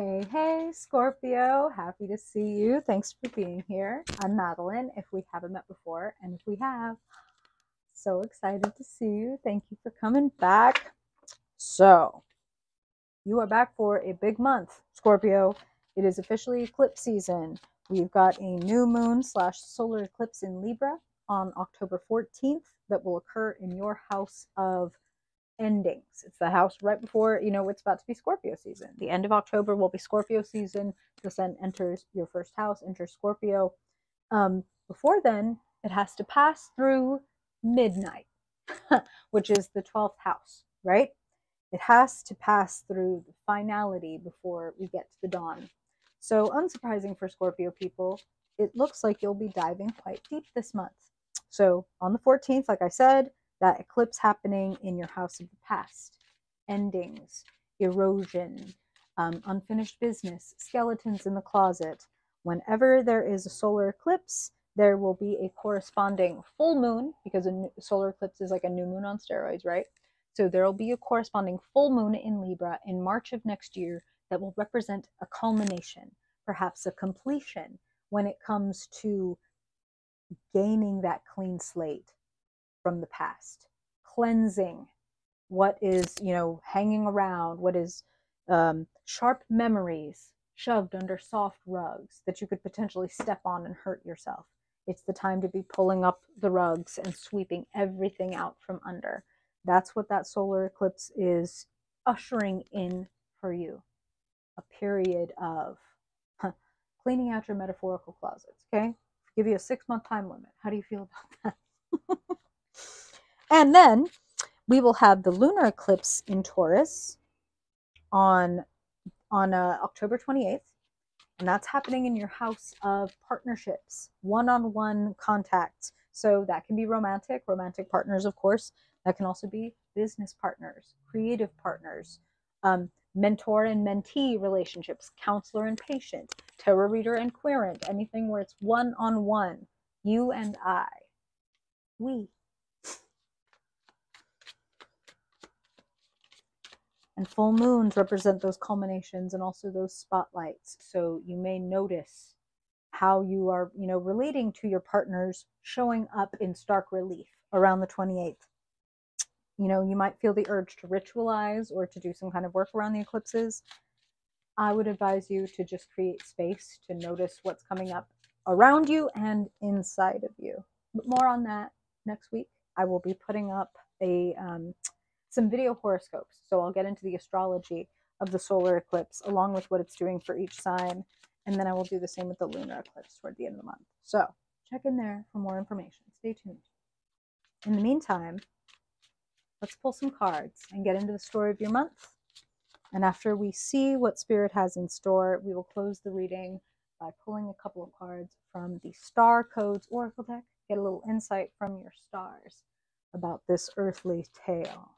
Hey, hey, Scorpio. Happy to see you. Thanks for being here. I'm Madeleine, if we haven't met before. And if we have, so excited to see you. Thank you for coming back. So, you are back for a big month, Scorpio. It is officially eclipse season. We've got a new moon slash solar eclipse in Libra on October 14th that will occur in your house of endings. It's the house right before, you know, it's about to be Scorpio season. The end of October will be Scorpio season. The sun enters your first house, enters Scorpio. Um, before then, it has to pass through midnight, which is the 12th house, right? It has to pass through the finality before we get to the dawn. So, unsurprising for Scorpio people, it looks like you'll be diving quite deep this month. So, on the 14th, like I said, that eclipse happening in your house of the past, endings, erosion, um, unfinished business, skeletons in the closet. Whenever there is a solar eclipse, there will be a corresponding full moon because a solar eclipse is like a new moon on steroids, right? So there will be a corresponding full moon in Libra in March of next year that will represent a culmination, perhaps a completion when it comes to gaining that clean slate from the past, cleansing what is, you know, hanging around, what is um, sharp memories shoved under soft rugs that you could potentially step on and hurt yourself. It's the time to be pulling up the rugs and sweeping everything out from under. That's what that solar eclipse is ushering in for you. A period of huh, cleaning out your metaphorical closets, okay? Give you a six month time limit. How do you feel about that? And then we will have the lunar eclipse in Taurus on on uh, October 28th. And that's happening in your house of partnerships, one-on-one contacts. So that can be romantic, romantic partners, of course. That can also be business partners, creative partners, um, mentor and mentee relationships, counselor and patient, tarot reader and querent, anything where it's one on one, you and I, we. And full moons represent those culminations and also those spotlights. So you may notice how you are, you know, relating to your partners showing up in stark relief around the 28th. You know, you might feel the urge to ritualize or to do some kind of work around the eclipses. I would advise you to just create space to notice what's coming up around you and inside of you. But more on that next week. I will be putting up a um, some video horoscopes. So I'll get into the astrology of the solar eclipse along with what it's doing for each sign. And then I will do the same with the lunar eclipse toward the end of the month. So check in there for more information. Stay tuned. In the meantime, let's pull some cards and get into the story of your month. And after we see what Spirit has in store, we will close the reading by pulling a couple of cards from the Star Codes Oracle deck, get a little insight from your stars about this earthly tale.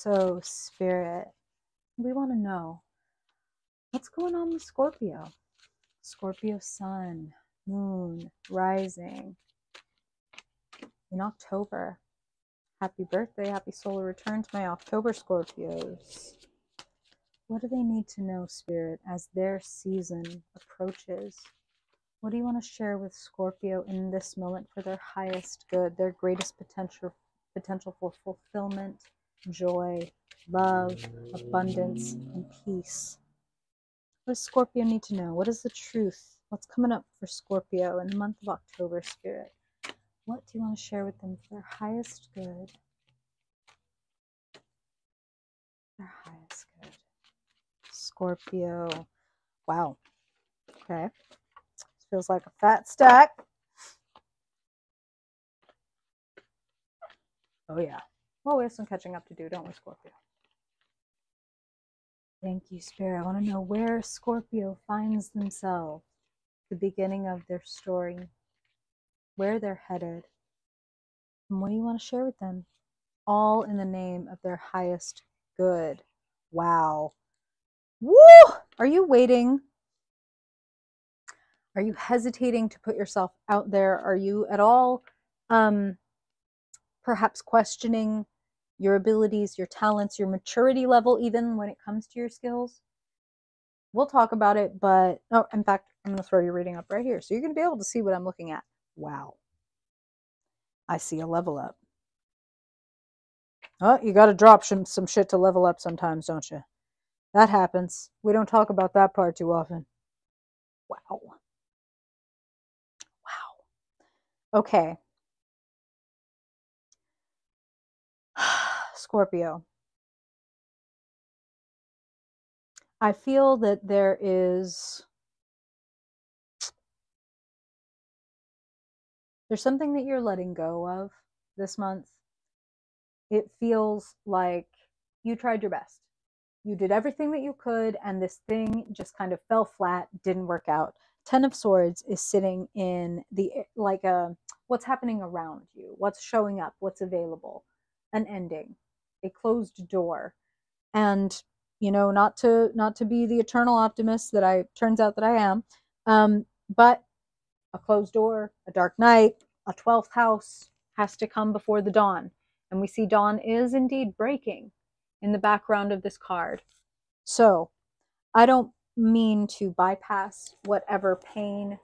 So, Spirit, we want to know what's going on with Scorpio? Scorpio sun, moon, rising in October. Happy birthday, happy solar return to my October Scorpios. What do they need to know, Spirit, as their season approaches? What do you want to share with Scorpio in this moment for their highest good, their greatest potential potential for fulfillment? Joy, love, abundance, and peace. What does Scorpio need to know? What is the truth? What's coming up for Scorpio in the month of October, Spirit? What do you want to share with them for their highest good? Their highest good. Scorpio. Wow. Okay. This feels like a fat stack. Oh, yeah. Well, we have some catching up to do, don't we, Scorpio? Thank you, Spirit. I want to know where Scorpio finds themselves, the beginning of their story, where they're headed, and what do you want to share with them? All in the name of their highest good. Wow. Woo! Are you waiting? Are you hesitating to put yourself out there? Are you at all um, perhaps questioning your abilities, your talents, your maturity level, even when it comes to your skills. We'll talk about it, but oh, in fact, I'm going to throw your reading up right here. So you're going to be able to see what I'm looking at. Wow. I see a level up. Oh, you got to drop some, some shit to level up sometimes, don't you? That happens. We don't talk about that part too often. Wow. Wow. Okay. Scorpio. I feel that there is there's something that you're letting go of this month. It feels like you tried your best. You did everything that you could, and this thing just kind of fell flat, didn't work out. Ten of Swords is sitting in the like a what's happening around you, what's showing up, what's available, an ending, a closed door. And you know, not to not to be the eternal optimist that I turns out that I am, um, but a closed door, a dark night, a twelfth house has to come before the dawn, and we see dawn is indeed breaking in the background of this card. So, I don't mean to bypass whatever pain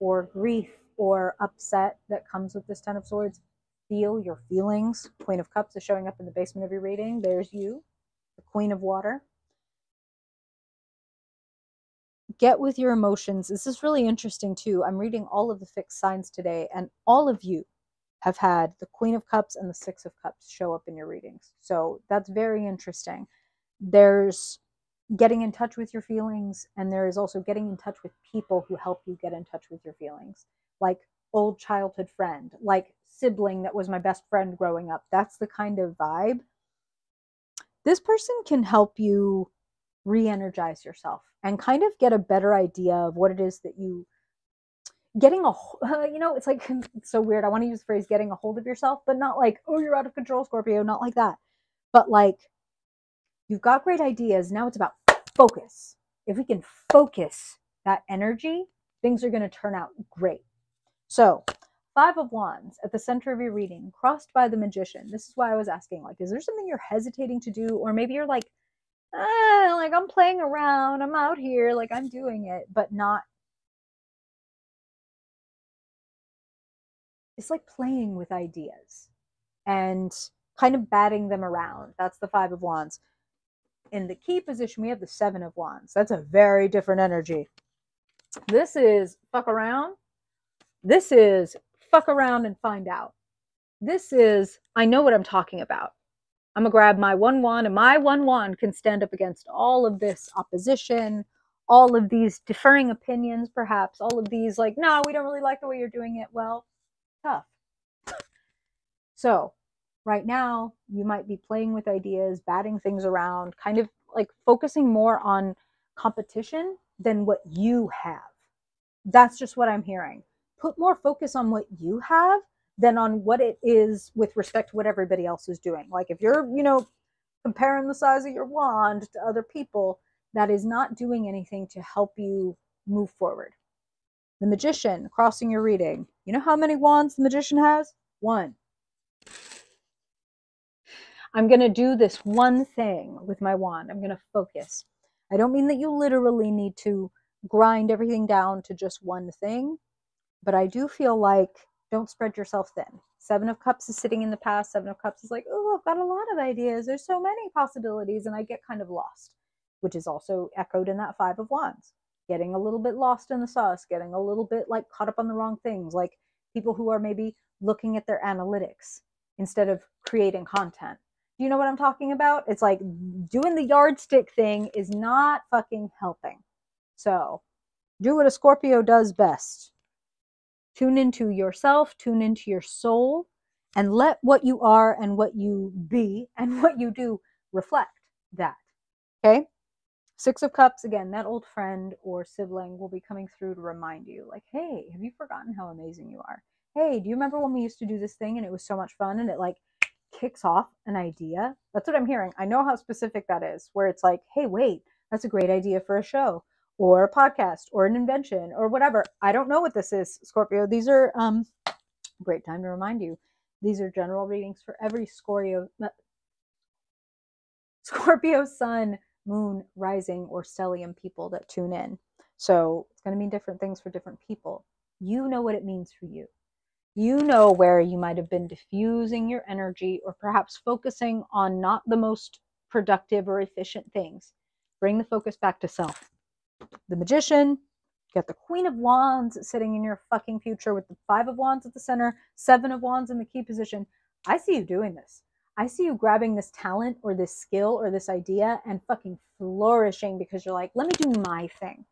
or grief or upset that comes with this Ten of Swords. Feel your feelings. Queen of Cups is showing up in the basement of your reading. There's you, the Queen of Water. Get with your emotions. This is really interesting too. I'm reading all of the fixed signs today, and all of you have had the Queen of Cups and the Six of Cups show up in your readings. So that's very interesting. There's getting in touch with your feelings, and there is also getting in touch with people who help you get in touch with your feelings, like old childhood friend, like sibling that was my best friend growing up. That's the kind of vibe. This person can help you re energize yourself and kind of get a better idea of what it is that you getting a uh, you know it's like it's so weird. I want to use the phrase getting a hold of yourself but not like oh you're out of control scorpio not like that. But like you've got great ideas. Now it's about focus. If we can focus that energy things are going to turn out great so five of wands at the center of your reading crossed by the magician this is why i was asking like is there something you're hesitating to do or maybe you're like ah, like i'm playing around i'm out here like i'm doing it but not it's like playing with ideas and kind of batting them around. That's the Five of Wands. In the key position, we have the Seven of Wands. That's a very different energy. This is fuck around. This is fuck around and find out. This is, I know what I'm talking about. I'm to grab my one wand, and my one wand can stand up against all of this opposition, all of these differing opinions, perhaps, all of these, like, no, we don't really like the way you're doing it. Well, tough. so, right now, you might be playing with ideas, batting things around, kind of like focusing more on competition than what you have. That's just what I'm hearing. Put more focus on what you have than on what it is with respect to what everybody else is doing. Like if you're, you know, comparing the size of your wand to other people, that is not doing anything to help you move forward. The magician crossing your reading. You know how many wands the magician has? One. I'm going to do this one thing with my wand. I'm going to focus. I don't mean that you literally need to grind everything down to just one thing, but I do feel like don't spread yourself thin. Seven of Cups is sitting in the past. Seven of Cups is like, oh, I've got a lot of ideas. There's so many possibilities, and I get kind of lost, which is also echoed in that Five of Wands getting a little bit lost in the sauce, getting a little bit like caught up on the wrong things, like people who are maybe looking at their analytics instead of creating content. Do you know what I'm talking about? It's like doing the yardstick thing is not fucking helping. So do what a Scorpio does best. Tune into yourself, tune into your soul, and let what you are and what you be and what you do reflect that. Okay? Six of Cups, again, that old friend or sibling will be coming through to remind you, like, hey, have you forgotten how amazing you are? Hey, do you remember when we used to do this thing and it was so much fun and it like kicks off an idea? That's what I'm hearing. I know how specific that is, where it's like, hey, wait, that's a great idea for a show or a podcast or an invention or whatever. I don't know what this is, Scorpio. These are um great time to remind you. These are general readings for every Scorpio Scorpio sun, moon, rising, or stellium people that tune in. So it's going to mean different things for different people. You know what it means for you. You know where you might have been diffusing your energy or perhaps focusing on not the most productive or efficient things. Bring the focus back to self. The magician, you got the Queen of Wands sitting in your fucking future with the Five of Wands at the center, Seven of Wands in the key position. I see you doing this. I see you grabbing this talent or this skill or this idea and fucking flourishing because you're like, let me do my thing.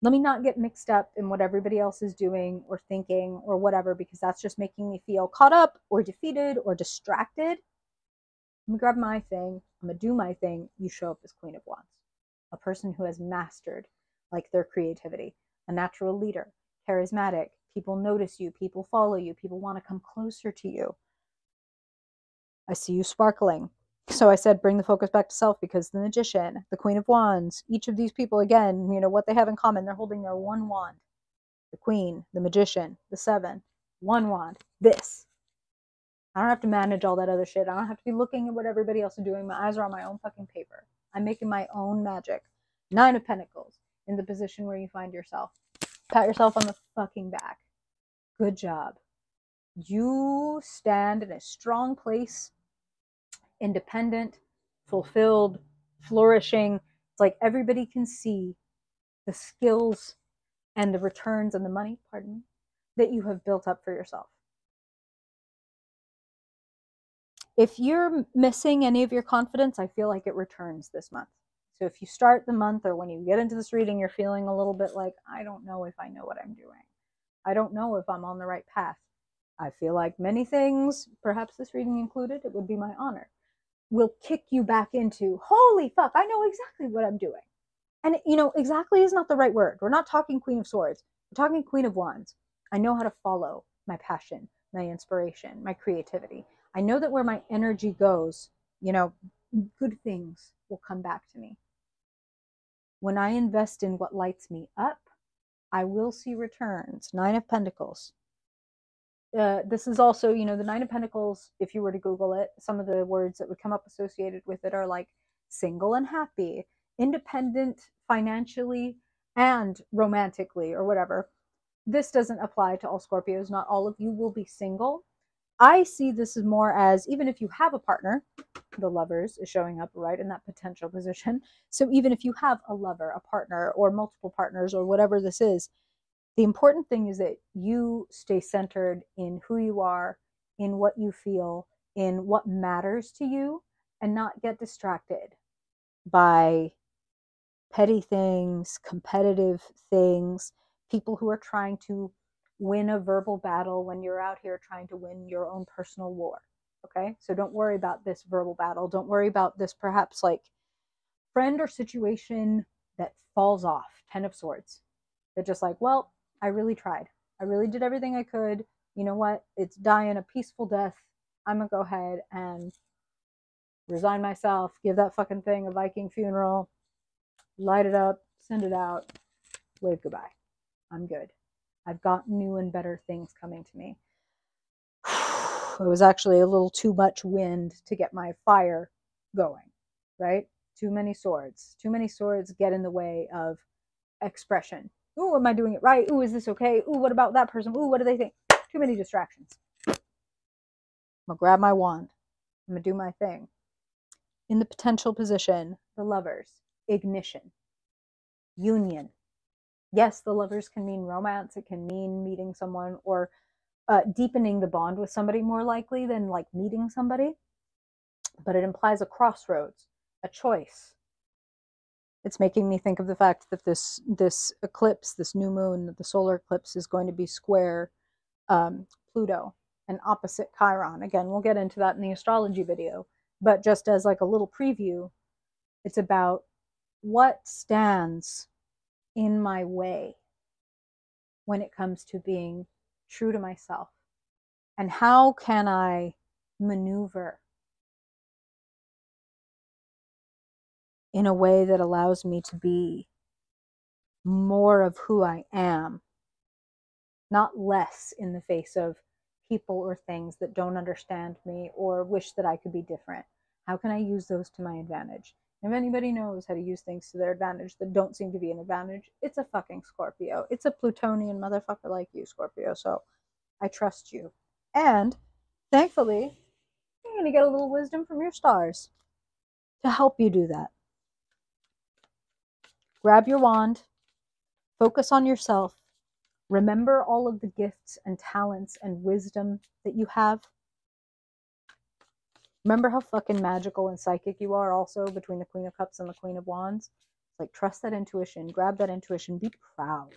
Let me not get mixed up in what everybody else is doing or thinking or whatever because that's just making me feel caught up or defeated or distracted. Let me grab my thing. I'm going to do my thing. You show up as Queen of Wands, a person who has mastered like their creativity, a natural leader, charismatic. People notice you, people follow you, people want to come closer to you I see you sparkling. So I said, bring the focus back to self because the magician, the queen of wands, each of these people, again, you know, what they have in common, they're holding their one wand. The queen, the magician, the seven, one wand, this. I don't have to manage all that other shit. I don't have to be looking at what everybody else is doing. My eyes are on my own fucking paper. I'm making my own magic. Nine of Pentacles in the position where you find yourself. Pat yourself on the fucking back. Good job. You stand in a strong place independent, fulfilled, flourishing. It's like everybody can see the skills and the returns and the money, pardon me, that you have built up for yourself. If you're missing any of your confidence, I feel like it returns this month. So if you start the month or when you get into this reading, you're feeling a little bit like, I don't know if I know what I'm doing. I don't know if I'm on the right path. I feel like many things, perhaps this reading included, it would be my honor will kick you back into, holy fuck, I know exactly what I'm doing. And, you know, exactly is not the right word. We're not talking Queen of Swords, we're talking Queen of Wands. I know how to follow my passion, my inspiration, my creativity. I know that where my energy goes, you know, good things will come back to me. When I invest in what lights me up, I will see returns. Nine of Pentacles. Uh, this is also, you know, the Nine of Pentacles, if you were to Google it, some of the words that would come up associated with it are like single and happy, independent financially and romantically, or whatever. This doesn't apply to all Scorpios. Not all of you will be single. I see this as more as even if you have a partner, the lovers is showing up right in that potential position. So even if you have a lover, a partner, or multiple partners, or whatever this is, the important thing is that you stay centered in who you are, in what you feel, in what matters to you, and not get distracted by petty things, competitive things, people who are trying to win a verbal battle when you're out here trying to win your own personal war. Okay. So don't worry about this verbal battle. Don't worry about this perhaps like friend or situation that falls off. Ten of Swords. They're just like, well, I really tried. I really did everything I could. You know what? It's dying a peaceful death. I'm gonna go ahead and resign myself, give that fucking thing a Viking funeral, light it up, send it out, wave goodbye. I'm good. I've got new and better things coming to me. it was actually a little too much wind to get my fire going, right? Too many swords. Too many swords get in the way of expression. Ooh, am I doing it right? Ooh, is this okay? Ooh, what about that person? Ooh, what do they think? Too many distractions. I'm gonna grab my wand. I'm gonna do my thing. In the potential position, the lovers, ignition, union. Yes, the lovers can mean romance. It can mean meeting someone or uh, deepening the bond with somebody more likely than like meeting somebody. But it implies a crossroads, a choice, it's making me think of the fact that this this eclipse, this new moon, the solar eclipse, is going to be square um, Pluto and opposite Chiron. Again, we'll get into that in the astrology video, but just as like a little preview, it's about what stands in my way when it comes to being true to myself and how can I maneuver in a way that allows me to be more of who I am, not less in the face of people or things that don't understand me or wish that I could be different. How can I use those to my advantage? If anybody knows how to use things to their advantage that don't seem to be an advantage, it's a fucking Scorpio. It's a Plutonian motherfucker like you, Scorpio. So I trust you. And thankfully, you're going to get a little wisdom from your stars to help you do that. Grab your wand, focus on yourself, remember all of the gifts and talents and wisdom that you have. Remember how fucking magical and psychic you are also between the Queen of Cups and the Queen of Wands? Like, trust that intuition, grab that intuition, be proud.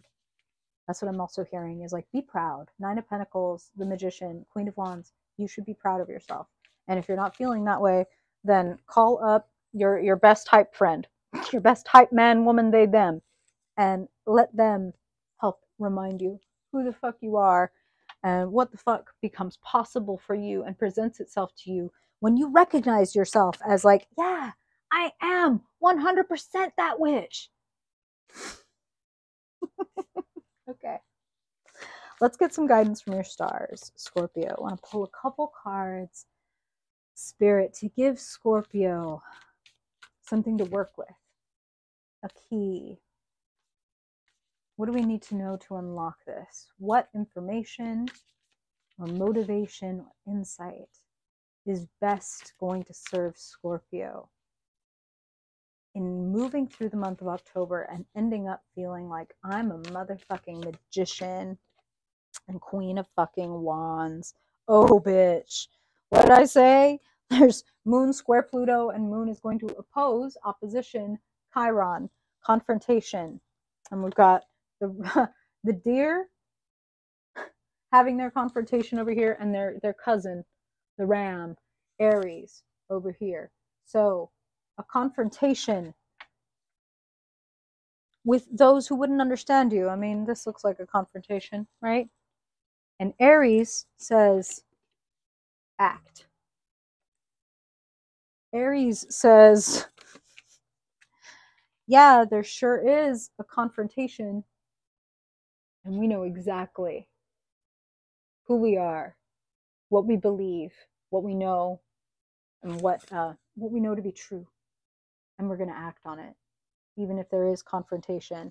That's what I'm also hearing is like, be proud. Nine of Pentacles, the Magician, Queen of Wands, you should be proud of yourself. And if you're not feeling that way, then call up your your best hype friend, your best hype man, woman, they, them, and let them help remind you who the fuck you are and what the fuck becomes possible for you and presents itself to you when you recognize yourself as like, yeah, I am 100% that witch. okay. Let's get some guidance from your stars, Scorpio. I want to pull a couple cards, Spirit, to give Scorpio something to work with, a key. What do we need to know to unlock this? What information or motivation or insight is best going to serve Scorpio in moving through the month of October and ending up feeling like I'm a motherfucking magician and queen of fucking wands. Oh, bitch. What did I say? There's Moon square Pluto, and Moon is going to oppose, opposition, Chiron, confrontation. And we've got the the deer having their confrontation over here, and their their cousin, the ram, Aries, over here. So a confrontation with those who wouldn't understand you. I mean, this looks like a confrontation, right? And Aries says, act. Aries says, yeah, there sure is a confrontation, and we know exactly who we are, what we believe, what we know, and what uh, what we know to be true, and we're going to act on it, even if there is confrontation.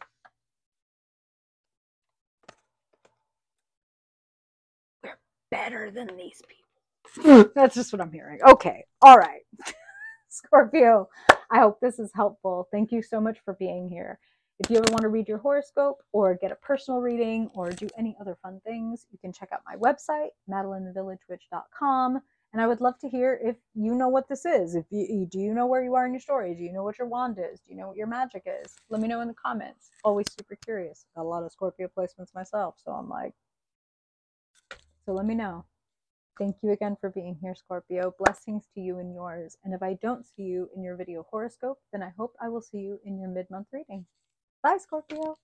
We're better than these people. That's just what I'm hearing. Okay, all right. Scorpio, I hope this is helpful. Thank you so much for being here. If you ever want to read your horoscope or get a personal reading or do any other fun things, you can check out my website, madeleinethevillagewitch.com. And I would love to hear if you know what this is. If you do you know where you are in your story? Do you know what your wand is? Do you know what your magic is? Let me know in the comments. Always super curious. Got a lot of Scorpio placements myself, so I'm like, so let me know. Thank you again for being here, Scorpio. Blessings to you and yours. And if I don't see you in your video horoscope, then I hope I will see you in your mid month reading. Bye, Scorpio.